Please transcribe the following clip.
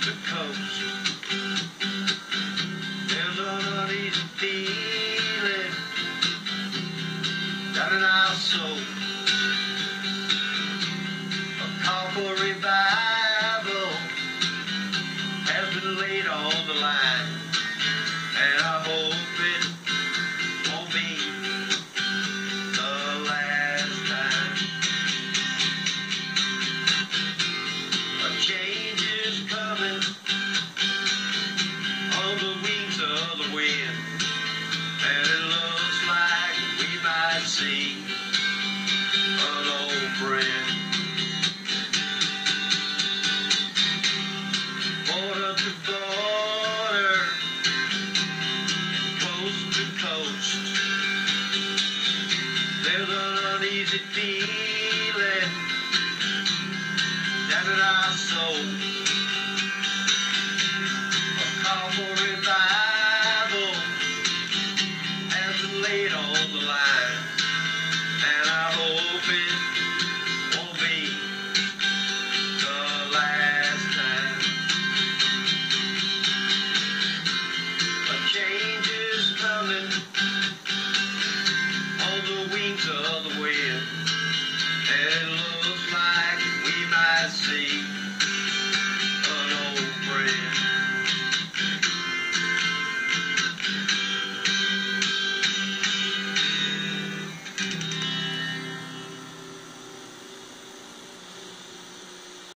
the coast. There's an uneasy feeling down in our. A call for revival has been laid on the line. The wings of the wind. And it looks like we might see an old friend. Border to border, coast to coast. There's an uneasy feeling Ela